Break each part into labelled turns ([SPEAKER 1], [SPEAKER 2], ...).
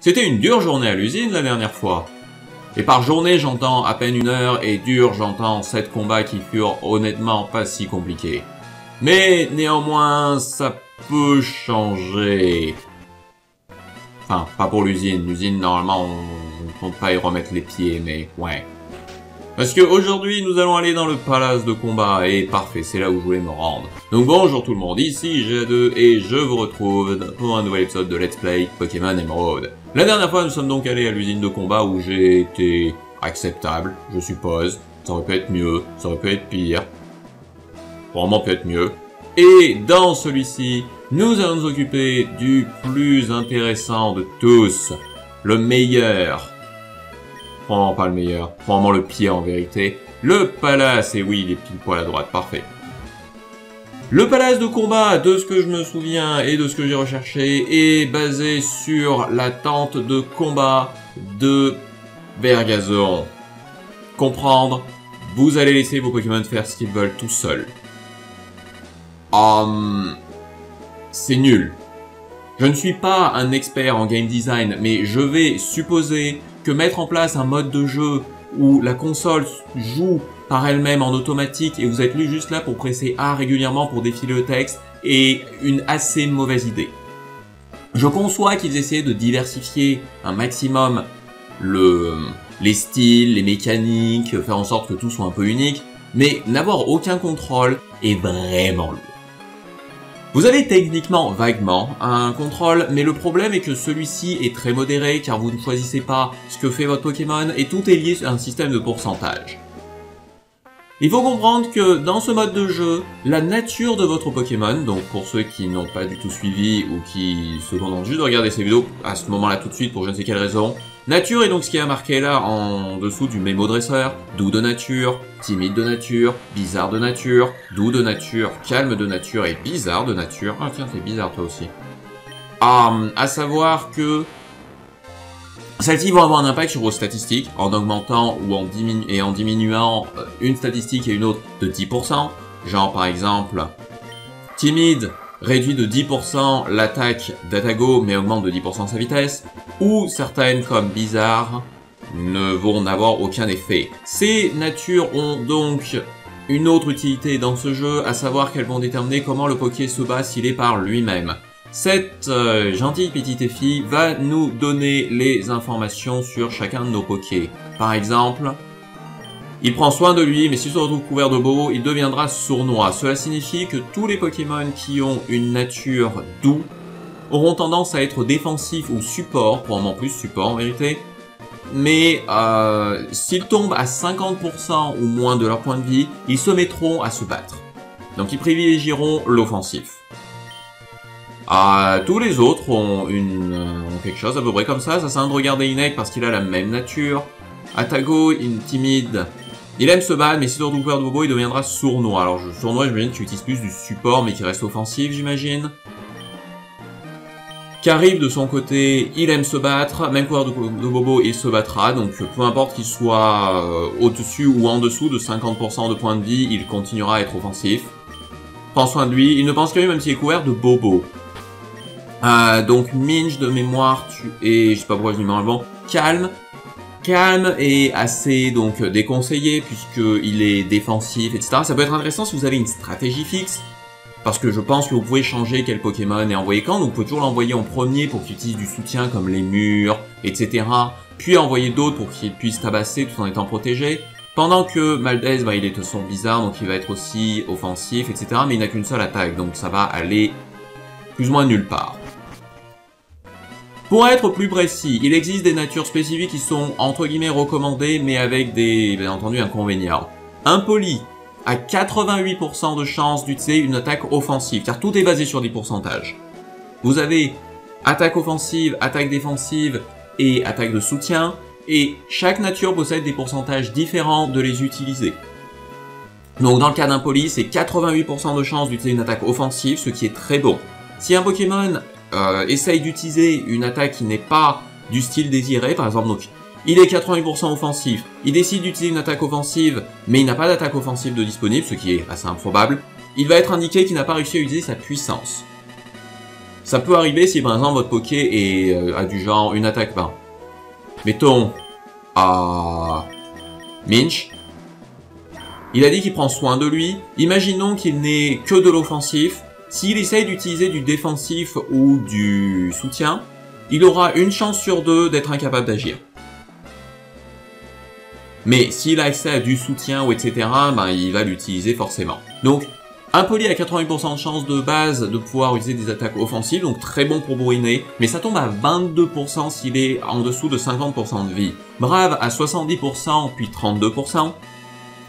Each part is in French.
[SPEAKER 1] C'était une dure journée à l'usine la dernière fois. Et par journée, j'entends à peine une heure, et dur, j'entends sept combats qui furent honnêtement pas si compliqués. Mais néanmoins, ça peut changer. Enfin, pas pour l'usine. L'usine, normalement, on ne compte pas y remettre les pieds, mais ouais. Parce que aujourd'hui, nous allons aller dans le palace de combat, et parfait, c'est là où je voulais me rendre. Donc bonjour tout le monde, ici GA2, et je vous retrouve pour un nouvel épisode de Let's Play Pokémon Emerald. La dernière fois, nous sommes donc allés à l'usine de combat où j'ai été acceptable, je suppose. Ça aurait pu être mieux, ça aurait pu être pire. Vraiment peut être mieux. Et dans celui-ci, nous allons nous occuper du plus intéressant de tous, le meilleur Probablement pas le meilleur. Probablement le pire en vérité. Le palace, et oui, il est pile poil à droite, parfait. Le palace de combat, de ce que je me souviens et de ce que j'ai recherché, est basé sur la tente de combat de Bergazon. Comprendre, vous allez laisser vos Pokémon faire ce qu'ils veulent tout seuls. Hum, c'est nul. Je ne suis pas un expert en game design, mais je vais supposer que mettre en place un mode de jeu où la console joue par elle-même en automatique et vous êtes juste là pour presser A régulièrement pour défiler le texte est une assez mauvaise idée. Je conçois qu'ils essaient de diversifier un maximum le, les styles, les mécaniques, faire en sorte que tout soit un peu unique, mais n'avoir aucun contrôle est vraiment lourd. Vous avez techniquement, vaguement, un contrôle, mais le problème est que celui-ci est très modéré car vous ne choisissez pas ce que fait votre Pokémon et tout est lié à un système de pourcentage. Il faut comprendre que dans ce mode de jeu, la nature de votre Pokémon, donc pour ceux qui n'ont pas du tout suivi ou qui se contentent juste de regarder ces vidéos à ce moment-là tout de suite pour je ne sais quelle raison, Nature est donc ce qui est marqué là en dessous du mémo dresseur, doux de nature, timide de nature, bizarre de nature, doux de nature, calme de nature et bizarre de nature. Ah tiens, c'est bizarre toi aussi. Ah, à savoir que celles-ci vont avoir un impact sur vos statistiques en augmentant ou en en diminuant euh, une statistique et une autre de 10%. Genre par exemple, timide réduit de 10% l'attaque d'Atago mais augmente de 10% sa vitesse, ou certaines comme Bizarre ne vont n'avoir aucun effet. Ces natures ont donc une autre utilité dans ce jeu, à savoir qu'elles vont déterminer comment le Poké se bat s'il est par lui-même. Cette euh, gentille petite fille va nous donner les informations sur chacun de nos Pokés. Par exemple, il prend soin de lui, mais s'il se retrouve couvert de beau, il deviendra sournois. Cela signifie que tous les Pokémon qui ont une nature doux auront tendance à être défensifs ou support, probablement plus support en vérité, mais euh, s'ils tombent à 50% ou moins de leur point de vie, ils se mettront à se battre. Donc ils privilégieront l'offensif. Euh, tous les autres ont, une, ont quelque chose à peu près comme ça. Ça, c'est un de regarder Inek parce qu'il a la même nature. Atago, une timide, il aime se battre, mais si ton couvert de bobo, il deviendra sournois. Alors, je, sournois, j'imagine que tu utilises plus du support, mais qui reste offensif, j'imagine. Carib, de son côté, il aime se battre, même couvert de, bobo, il se battra, donc peu importe qu'il soit euh, au-dessus ou en dessous de 50% de points de vie, il continuera à être offensif. Prends soin de lui, il ne pense qu'à lui même s'il est couvert de bobo. Euh, donc Minge de mémoire, tu es, je sais pas pourquoi je dis mal bon, calme, calme et assez donc déconseillé puisqu'il est défensif, etc. Ça peut être intéressant si vous avez une stratégie fixe, parce que je pense que vous pouvez changer quel Pokémon et envoyer quand, donc vous pouvez toujours l'envoyer en premier pour qu'il utilise du soutien comme les murs, etc. Puis envoyer d'autres pour qu'il puisse tabasser tout en étant protégé. Pendant que Maldez, bah, il est de son bizarre, donc il va être aussi offensif, etc. Mais il n'a qu'une seule attaque, donc ça va aller plus ou moins nulle part. Pour être plus précis, il existe des natures spécifiques qui sont entre guillemets recommandées, mais avec des, bien entendu, inconvénients. Un poli a 88% de chance d'utiliser une attaque offensive, car tout est basé sur des pourcentages. Vous avez attaque offensive, attaque défensive et attaque de soutien, et chaque nature possède des pourcentages différents de les utiliser. Donc dans le cas d'un poli, c'est 88% de chance d'utiliser une attaque offensive, ce qui est très bon. Si un Pokémon euh, essaye d'utiliser une attaque qui n'est pas du style désiré, par exemple, donc il est 88% offensif, il décide d'utiliser une attaque offensive, mais il n'a pas d'attaque offensive de disponible, ce qui est assez improbable, il va être indiqué qu'il n'a pas réussi à utiliser sa puissance. Ça peut arriver si par exemple votre Poké est, euh, a du genre une attaque 20. Mettons à Minch. Il a dit qu'il prend soin de lui. Imaginons qu'il n'ait que de l'offensif. S'il essaye d'utiliser du défensif ou du soutien, il aura une chance sur deux d'être incapable d'agir. Mais s'il a accès à du soutien ou etc., ben, il va l'utiliser forcément. Donc, un poli a 88% de chance de base de pouvoir utiliser des attaques offensives, donc très bon pour bourriner, mais ça tombe à 22% s'il est en dessous de 50% de vie. Brave à 70% puis 32%,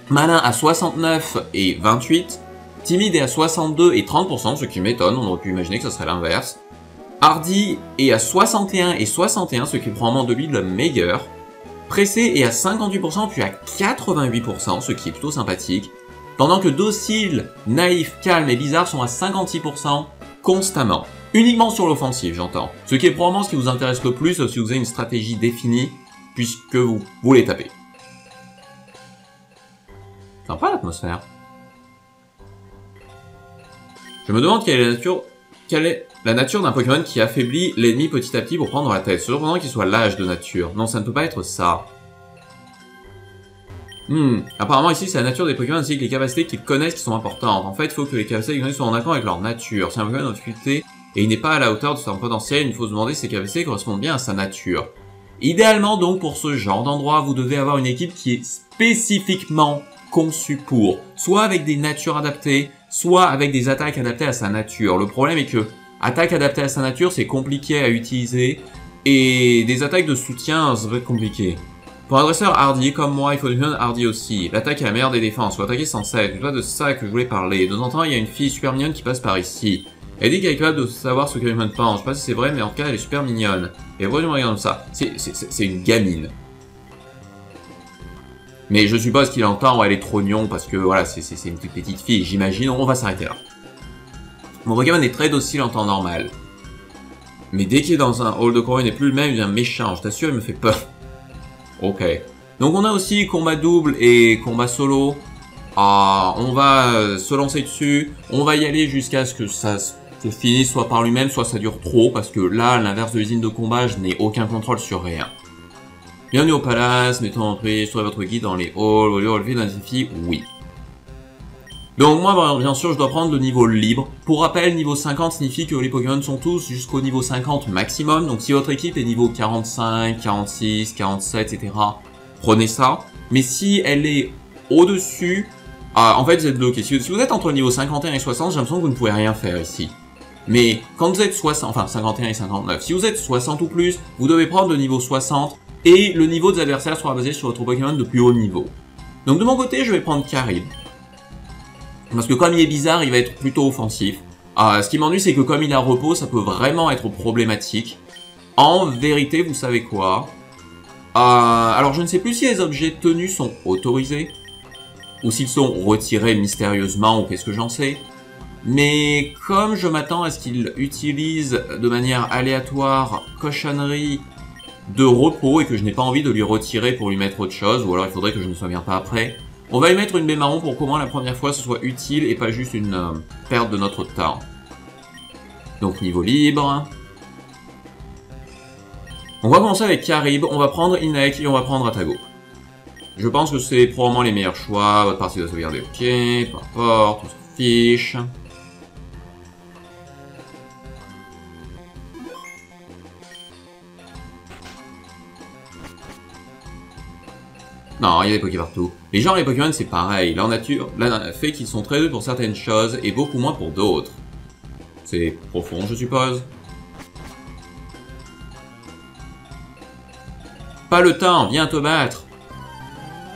[SPEAKER 1] Malin à 69 et 28, Timide est à 62 et 30%, ce qui m'étonne, on aurait pu imaginer que ce serait l'inverse. Hardy est à 61 et 61, ce qui prend probablement de lui le meilleur. Pressé est à 58% puis à 88%, ce qui est plutôt sympathique. Pendant que docile, naïf, calme et bizarre sont à 56% constamment. Uniquement sur l'offensive, j'entends. Ce qui est probablement ce qui vous intéresse le plus si vous avez une stratégie définie, puisque vous voulez taper. Sympa l'atmosphère. Je me demande quelle est la nature, d'un Pokémon qui affaiblit l'ennemi petit à petit pour prendre la tête. Cependant qu'il soit l'âge de nature. Non, ça ne peut pas être ça. Hmm, apparemment ici c'est la nature des Pokémon ainsi que les capacités qu'ils connaissent qui sont importantes. En fait, il faut que les capacités qu'ils connaissent soient en accord avec leur nature. Si un Pokémon en difficulté et il n'est pas à la hauteur de son potentiel, il faut se demander si ses capacités correspondent bien à sa nature. Idéalement donc pour ce genre d'endroit, vous devez avoir une équipe qui est spécifiquement conçue pour, soit avec des natures adaptées, soit avec des attaques adaptées à sa nature. Le problème est que attaque adaptée à sa nature, c'est compliqué à utiliser, et des attaques de soutien, ça va être compliqué. Pour un dresseur hardy comme moi, il faut devenir hardy aussi. L'attaque est la meilleure des défenses, faut attaquer sans cesse. C'est pas de ça que je voulais parler. De temps en temps, il y a une fille super mignonne qui passe par ici. Elle dit qu'elle est capable de savoir ce que les pense. Je sais pas si c'est vrai, mais en tout cas, elle est super mignonne. Et voyons, regarde ça. C'est une gamine. Mais je suppose qu'il entend, elle est trognon, parce que voilà, c'est une petite fille, j'imagine. On va s'arrêter là. Mon Pokémon est très docile en temps normal. Mais dès qu'il est dans un hall de combat, il n'est plus le même, il devient méchant. Je t'assure, il me fait peur. Ok. Donc on a aussi combat double et combat solo. Ah, on va euh, se lancer dessus. On va y aller jusqu'à ce que ça se finisse soit par lui-même, soit ça dure trop. Parce que là, l'inverse de l'usine de combat, je n'ai aucun contrôle sur rien. Bienvenue au palace, mettons en prise, sur votre guide dans les halls, voulez relever d'un défi Oui. Donc moi, bien sûr, je dois prendre le niveau libre. Pour rappel, niveau 50 signifie que les Pokémon sont tous jusqu'au niveau 50 maximum. Donc si votre équipe est niveau 45, 46, 47, etc., prenez ça. Mais si elle est au-dessus, ah, en fait, vous êtes bloqué. Si vous êtes entre le niveau 51 et 60, j'ai l'impression que vous ne pouvez rien faire ici. Mais quand vous êtes 60, enfin 51 et 59, si vous êtes 60 ou plus, vous devez prendre le niveau 60 et le niveau des adversaires sera basé sur votre Pokémon de plus haut niveau. Donc de mon côté, je vais prendre Carib. Parce que comme il est bizarre, il va être plutôt offensif. Euh, ce qui m'ennuie, c'est que comme il a repos, ça peut vraiment être problématique. En vérité, vous savez quoi? Euh, Alors je ne sais plus si les objets tenus sont autorisés, ou s'ils sont retirés mystérieusement, ou qu'est-ce que j'en sais. Mais comme je m'attends à ce qu'il utilise de manière aléatoire cochonnerie de repos et que je n'ai pas envie de lui retirer pour lui mettre autre chose, ou alors il faudrait que je ne souvienne pas après. On va y mettre une baie marron pour qu'au moins la première fois ce soit utile et pas juste une euh, perte de notre temps. Donc niveau libre. On va commencer avec Carib, on va prendre Inek et on va prendre Atago. Je pense que c'est probablement les meilleurs choix, votre partie doit sauvegarder, ok, peu importe, on s'en fiche. Non, il y a des Pokémon partout. Les genres et les Pokémon, c'est pareil. Leur nature la fait qu'ils sont très doués pour certaines choses et beaucoup moins pour d'autres. C'est profond, je suppose. Pas le temps, viens te battre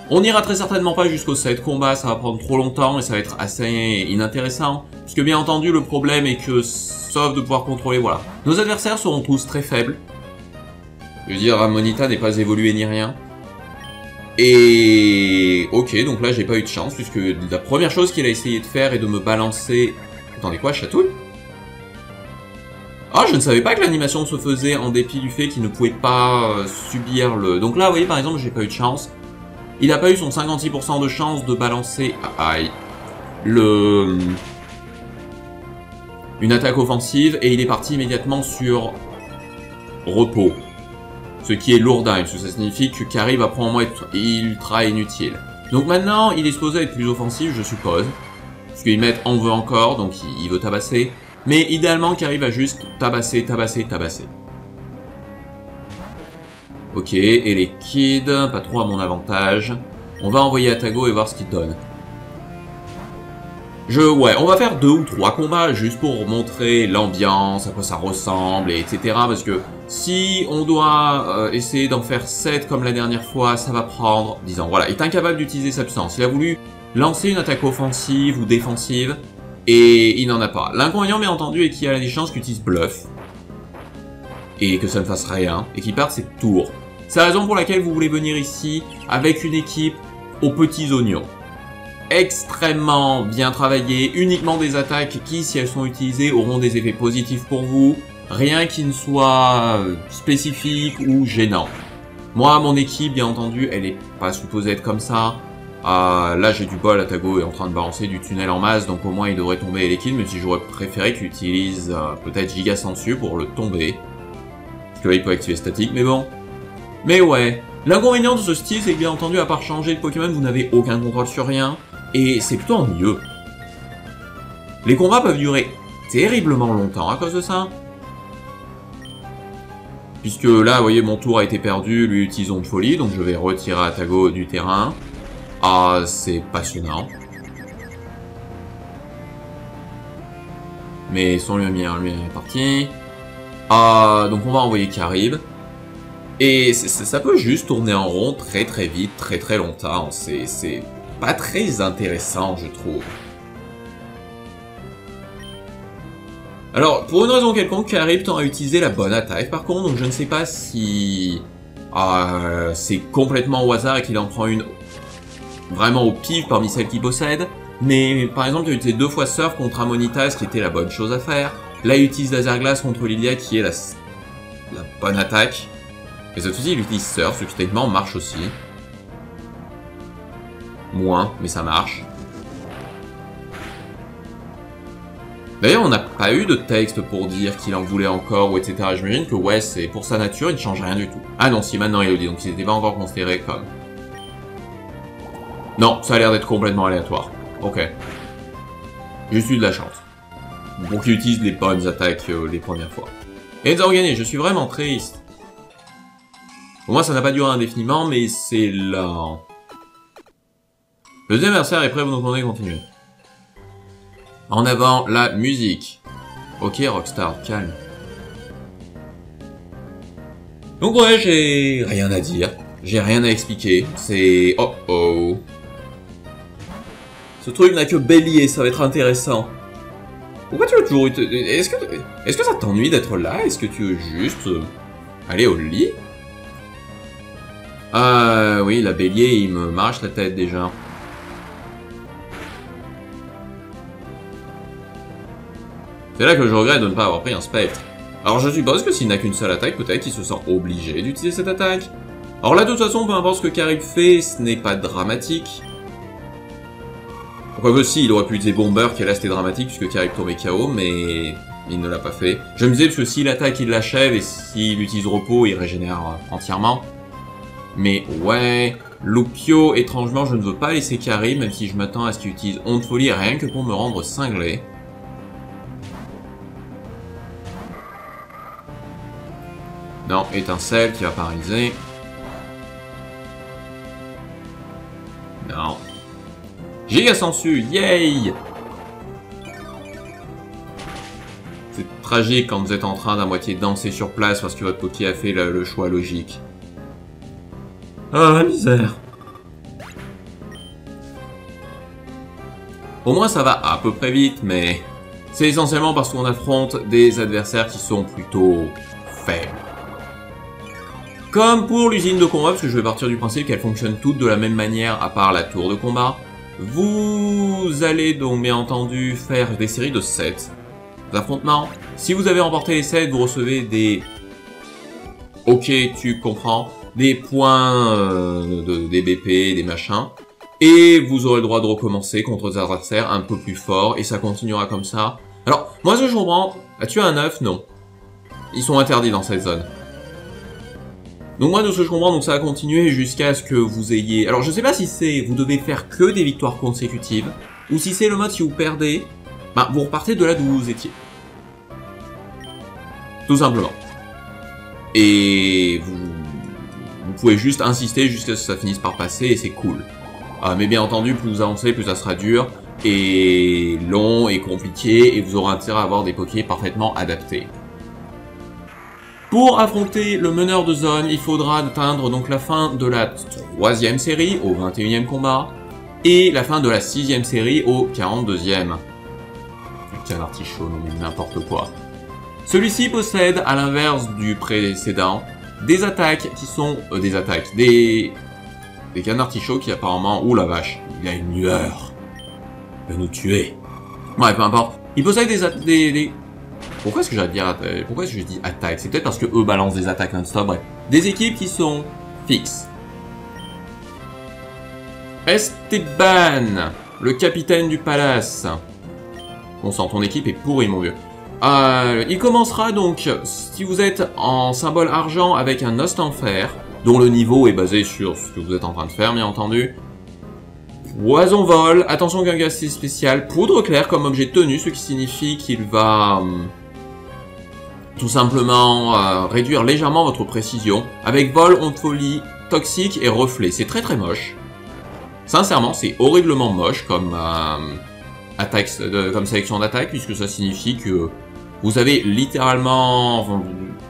[SPEAKER 1] On n'ira très certainement pas jusqu'au 7 combat, ça va prendre trop longtemps et ça va être assez inintéressant. Puisque bien entendu, le problème est que, sauf de pouvoir contrôler, voilà. Nos adversaires seront tous très faibles. Je veux dire, Ramonita n'est pas évolué ni rien. Et ok, donc là j'ai pas eu de chance, puisque la première chose qu'il a essayé de faire est de me balancer... Attendez quoi, chatouille Ah, je ne savais pas que l'animation se faisait en dépit du fait qu'il ne pouvait pas euh, subir le... Donc là, vous voyez, par exemple, j'ai pas eu de chance. Il a pas eu son 56% de chance de balancer... Aïe. Le... une attaque offensive et il est parti immédiatement sur repos. Ce qui est lourdin, parce que ça signifie que Kari va probablement être ultra inutile. Donc maintenant, il est supposé être plus offensif, je suppose. Parce qu'ils mettent en veut encore, donc il veut tabasser. Mais idéalement, Kari va juste tabasser, tabasser, tabasser. Ok, et les kids, pas trop à mon avantage. On va envoyer Atago et voir ce qu'il donne. Je, ouais, on va faire deux ou trois combats juste pour montrer l'ambiance, à quoi ça ressemble, et etc. Parce que si on doit euh, essayer d'en faire 7 comme la dernière fois, ça va prendre 10 ans. Voilà, il est incapable d'utiliser sa puissance. Il a voulu lancer une attaque offensive ou défensive, et il n'en a pas. L'inconvénient, bien entendu, est qu'il y a des chances qu'il utilise bluff, et que ça ne fasse rien, et qu'il parte ses tours. C'est la raison pour laquelle vous voulez venir ici avec une équipe aux petits oignons extrêmement bien travaillé, uniquement des attaques qui, si elles sont utilisées, auront des effets positifs pour vous, rien qui ne soit euh, spécifique ou gênant. Moi, mon équipe, bien entendu, elle est pas supposée être comme ça. Euh, là, j'ai du bol, Atago est en train de balancer du tunnel en masse, donc au moins il devrait tomber kills, mais si j'aurais préféré qu'il utilise euh, peut-être Giga dessus pour le tomber. Parce que là, il peut activer statique, mais bon. Mais ouais. L'inconvénient de ce style, c'est que bien entendu, à part changer de Pokémon, vous n'avez aucun contrôle sur rien et c'est plutôt ennuyeux. Les combats peuvent durer terriblement longtemps à cause de ça. Puisque là, vous voyez, mon tour a été perdu, lui utilise de folie, donc je vais retirer Atago du terrain. Ah, c'est passionnant. Mais son lumière, lui est parti. Ah, donc on va envoyer Carib. Et ça peut juste tourner en rond très très vite, très très longtemps. C'est très intéressant, je trouve. Alors, pour une raison quelconque, Carib tend à utiliser la bonne attaque, par contre, donc je ne sais pas si euh, c'est complètement au hasard et qu'il en prend une vraiment au pif parmi celles qu'il possède, mais par exemple, il a utilisé deux fois Surf contre Amonita, ce qui était la bonne chose à faire. Là, il utilise Laser contre Lilia, qui est la, bonne attaque. Et cette fois-ci, il utilise Surf, ce qui techniquement marche aussi. Moins, mais ça marche. D'ailleurs, on n'a pas eu de texte pour dire qu'il en voulait encore, ou etc. J'imagine que ouais, c'est pour sa nature, il ne change rien du tout. Ah non, si, maintenant il le dit, donc il n'était pas encore considéré comme... Non, ça a l'air d'être complètement aléatoire. Ok. J'ai eu de la chance. Pour qu'il utilise les bonnes attaques euh, les premières fois. Et gagné, je suis vraiment triste. Pour moi, ça n'a pas duré indéfiniment, mais c'est là... Le deuxième adversaire est prêt, vous nous demandez de continuer. En avant, la musique. Ok, Rockstar, calme. Donc ouais, j'ai rien à dire. J'ai rien à expliquer. C'est... Oh oh. Ce truc n'a que bélier, ça va être intéressant. Pourquoi tu veux toujours... Est-ce que... Est-ce que ça t'ennuie d'être là? Est-ce que tu veux juste... Euh, aller au lit? Ah oui, la bélier, il me marche la tête déjà. C'est là que je regrette de ne pas avoir pris un spectre. Alors je suppose que s'il n'a qu'une seule attaque, peut-être qu'il se sent obligé d'utiliser cette attaque. Alors là, de toute façon, peu importe ce que Carib fait, ce n'est pas dramatique. Pourquoi aussi, il aurait pu utiliser Bomber, qui est resté dramatique, puisque Carib tombait KO, mais il ne l'a pas fait. Je me disais, parce que s'il attaque, il l'achève, et s'il utilise repos, il régénère entièrement. Mais ouais, Lupio, étrangement, je ne veux pas laisser Carib, même si je m'attends à ce qu'il utilise Honte Folie, rien que pour me rendre cinglé. Non, étincelle qui va paralyser. Non. Giga sensu, yay C'est tragique quand vous êtes en train d'à moitié danser sur place parce que votre Poké a fait le, choix logique. Ah, la misère Au moins ça va à peu près vite, mais c'est essentiellement parce qu'on affronte des adversaires qui sont plutôt faibles. Comme pour l'usine de combat, parce que je vais partir du principe qu'elles fonctionnent toutes de la même manière à part la tour de combat, vous allez donc bien entendu faire des séries de 7 affrontements. Si vous avez remporté les 7, vous recevez des... Ok, tu comprends. Des points, euh, de, des BP, des machins. Et vous aurez le droit de recommencer contre des adversaires un peu plus forts, et ça continuera comme ça Alors, moi, ce que je comprends, as tu un œuf? Non. Ils sont interdits dans cette zone. Donc moi, de ce que je comprends, donc ça va continuer jusqu'à ce que vous ayez... Alors, je sais pas si c'est... Vous devez faire que des victoires consécutives, ou si c'est le mode si vous perdez, bah, vous repartez de là d'où vous étiez. Tout simplement. Et vous, pouvez juste insister jusqu'à ce que ça finisse par passer, et c'est cool. Ah, mais bien entendu, plus vous avancez, plus ça sera dur, et long, et compliqué, et vous aurez intérêt à avoir des pokés parfaitement adaptés. Pour affronter le meneur de zone, il faudra atteindre donc la fin de la troisième série au 21e combat et la fin de la sixième série au 42e. Tiens, non n'importe quoi. Celui-ci possède, à l'inverse du précédent, des attaques qui sont... Euh, des attaques, des... Des canards qui apparemment... Ouh la vache, il a une lueur. Il va nous tuer. Ouais, peu importe. Il possède des, des, pourquoi est-ce que. Euh, pourquoi est-ce que je dis attaque? C'est peut-être parce que eux balancent des attaques non-stop, bref. Des équipes qui sont fixes. Esteban, le capitaine du palace. Bon sang, ton équipe est pourrie, mon vieux. Euh, il commencera donc, si vous êtes en symbole argent avec un os en fer, dont le niveau est basé sur ce que vous êtes en train de faire, bien entendu. Poison vol, attention gaz spécial, poudre claire comme objet tenu, ce qui signifie qu'il va... Tout simplement euh, réduire légèrement votre précision avec vol, onde folie, toxique et reflet. C'est très très moche. Sincèrement, c'est horriblement moche comme, euh, attaque, comme sélection d'attaque puisque ça signifie que vous avez littéralement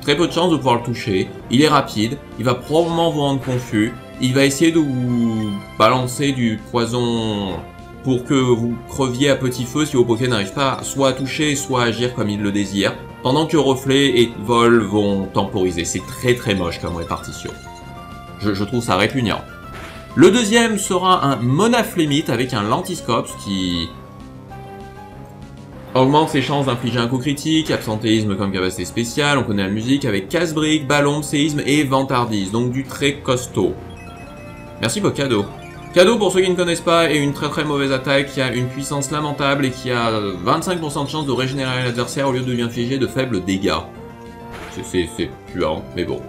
[SPEAKER 1] très peu de chances de pouvoir le toucher. Il est rapide, il va probablement vous rendre confus. Il va essayer de vous balancer du poison pour que vous creviez à petit feu si vos Pokémon n'arrivent pas soit à toucher, soit à agir comme ils le désirent pendant que Reflet et Vol vont temporiser. C'est très très moche comme répartition. Je, trouve ça répugnant. Le deuxième sera un Monaflémite avec un Lentiscope, qui augmente ses chances d'infliger un coup critique, absentéisme comme capacité spéciale, on connaît la musique, avec casse-brique, ballon, séisme et vantardise, donc du très costaud. Merci pour cadeau. Pour ceux qui ne connaissent pas et une très très mauvaise attaque qui a une puissance lamentable et qui a 25% de chance de régénérer l'adversaire au lieu de lui infliger de faibles dégâts. C'est puant, mais bon.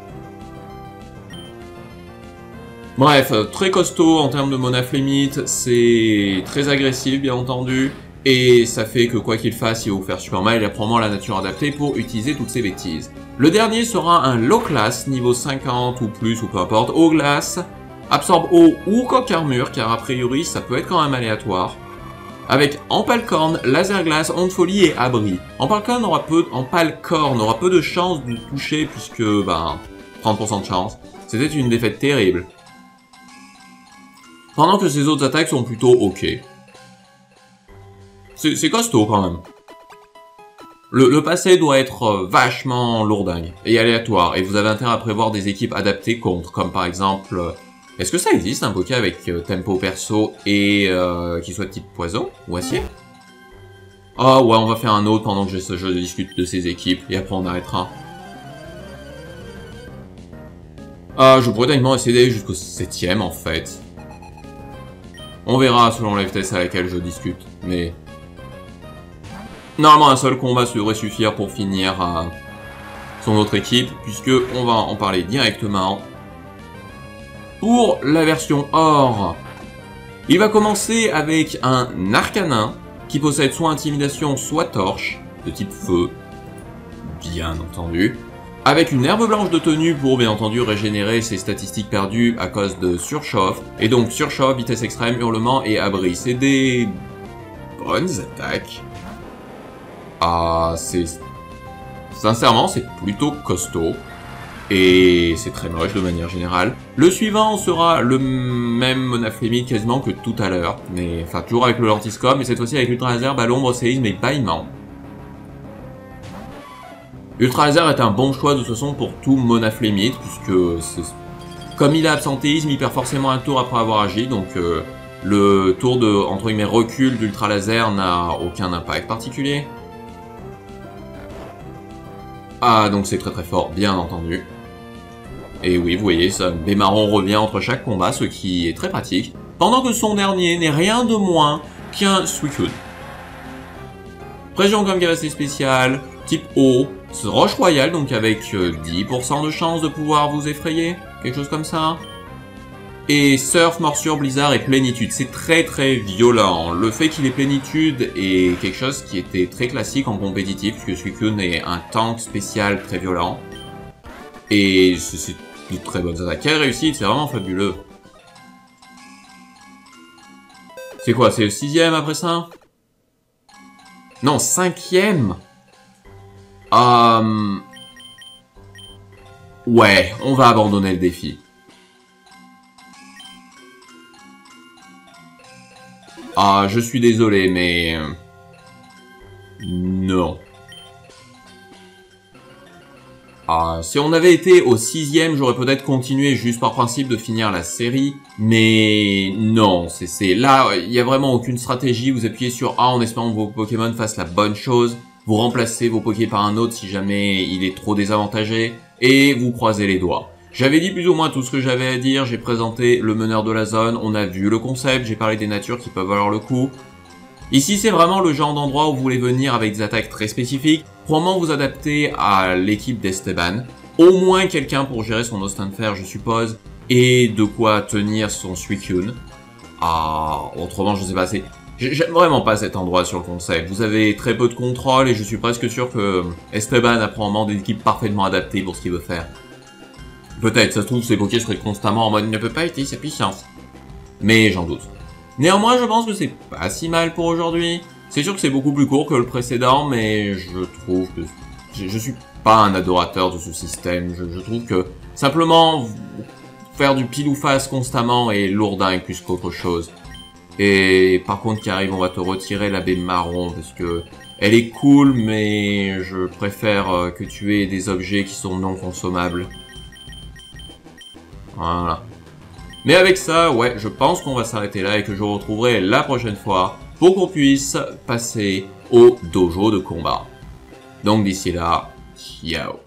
[SPEAKER 1] Bref, très costaud en termes de monaflémite, c'est très agressif bien entendu, et ça fait que quoi qu'il fasse, il va vous faire super mal, il a probablement la nature adaptée pour utiliser toutes ces bêtises. Le dernier sera un low class, niveau 50 ou plus, ou peu importe, haut glace, absorbe eau ou coque armure, car a priori ça peut être quand même aléatoire. Avec Empalcorn, Laser Glace, Onde Folie et Abri. Empalcorn aura peu, aura peu de chances de toucher puisque, ben, 30% de chance. C'était une défaite terrible. Pendant que ses autres attaques sont plutôt ok. C'est costaud quand même. Le, passé doit être euh, vachement lourdingue et aléatoire, et vous avez intérêt à prévoir des équipes adaptées contre, comme par exemple est-ce que ça existe un Poké avec euh, tempo perso et euh, qui soit type poison ou acier? Ah ouais, on va faire un autre pendant que je, discute de ces équipes et après on arrêtera. Ah, je pourrais techniquement essayer jusqu'au 7ème en fait. On verra selon la vitesse à laquelle je discute, mais... Normalement un seul combat devrait suffire pour finir euh, son autre équipe, puisque on va en parler directement pour la version or, il va commencer avec un arcanin qui possède soit intimidation, soit torche, de type feu, bien entendu, avec une herbe blanche de tenue pour bien entendu régénérer ses statistiques perdues à cause de surchauffe, et donc surchauffe, vitesse extrême, hurlement et abri. C'est des bonnes attaques. Ah, c'est... Sincèrement, c'est plutôt costaud. Et c'est très moche de manière générale. Le suivant sera le même monaflémite quasiment que tout à l'heure. Mais enfin toujours avec le lentiscope, mais cette fois-ci avec Ultra Laser, à l'ombre, séisme et paillement. Ultra Laser est un bon choix de toute façon pour tout monaflémite, puisque comme il a absentéisme, il perd forcément un tour après avoir agi, donc euh, le tour de entre guillemets recul d'Ultra Laser n'a aucun impact particulier. Ah, donc c'est très très fort, bien entendu. Et oui, vous voyez, ça, Bémarron revient entre chaque combat, ce qui est très pratique. Pendant que son dernier n'est rien de moins qu'un Suicune. Présion comme capacité spéciale, type eau, roche royale, donc avec 10% euh, de chance de pouvoir vous effrayer, quelque chose comme ça. Et surf, morsure, blizzard et plénitude, c'est très très violent. Le fait qu'il ait plénitude est quelque chose qui était très classique en compétitif, puisque Suicune est un tank spécial très violent. Et c'est de très bonnes attaques. Quelle réussite, c'est vraiment fabuleux. C'est quoi, c'est le sixième après ça? Non, cinquième? Euh... Ouais, on va abandonner le défi. Ah, je suis désolé, mais... Euh, non. Ah, si on avait été au sixième, j'aurais peut-être continué juste par principe de finir la série, mais non, c'est là, il y a vraiment aucune stratégie, vous appuyez sur A en espérant que vos Pokémon fassent la bonne chose, vous remplacez vos Pokémon par un autre si jamais il est trop désavantagé, et vous croisez les doigts. J'avais dit plus ou moins tout ce que j'avais à dire, j'ai présenté le meneur de la zone, on a vu le concept, j'ai parlé des natures qui peuvent valoir le coup, Ici, c'est vraiment le genre d'endroit où vous voulez venir avec des attaques très spécifiques, probablement vous adapter à l'équipe d'Esteban, au moins quelqu'un pour gérer son Austin Fair, je suppose, et de quoi tenir son Suicune. Ah, autrement, je sais pas. J'aime vraiment pas cet endroit sur le concept. Vous avez très peu de contrôle et je suis presque sûr que Esteban a probablement des équipes parfaitement adaptées pour ce qu'il veut faire. Peut-être, ça se trouve, ces Poké seraient constamment en mode « ne peut pas utiliser sa puissance ». Mais j'en doute. Néanmoins, je pense que c'est pas si mal pour aujourd'hui. C'est sûr que c'est beaucoup plus court que le précédent, mais je trouve que... Je, suis pas un adorateur de ce système. Je, trouve que simplement faire du pile ou face constamment est lourdin plus qu'autre chose. Et par contre, qui arrive, on va te retirer la baie marron parce que elle est cool, mais je préfère euh, que tu aies des objets qui sont non consommables. Voilà. Mais avec ça, ouais, je pense qu'on va s'arrêter là et que je vous retrouverai la prochaine fois pour qu'on puisse passer au dojo de combat. Donc d'ici là, ciao